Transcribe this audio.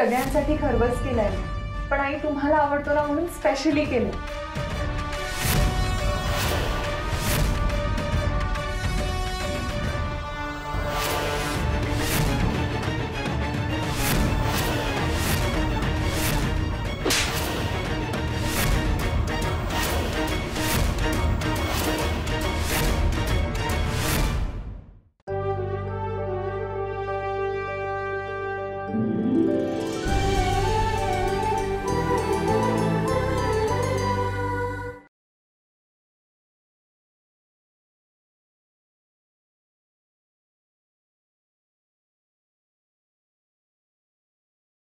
सगळ्यांसाठी खरवस केलाय. पण आई तुम्हाला आवडतो ना म्हणून स्पेशली केलं